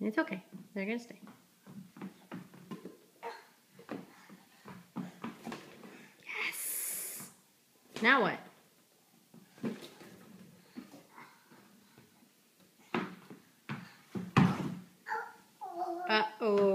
It's okay. They're gonna stay. Yes. Now what? Uh-oh.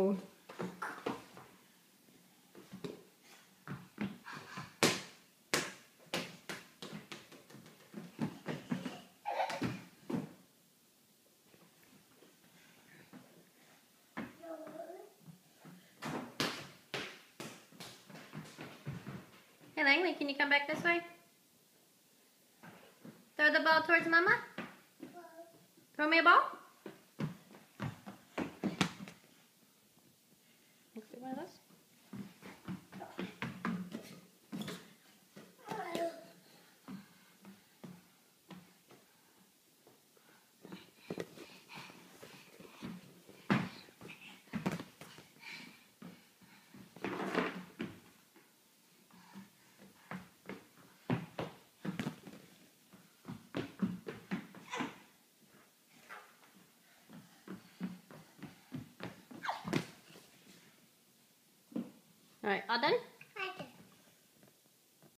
Hey Langley, can you come back this way? Throw the ball towards Mama. Throw me a ball. All right, all done?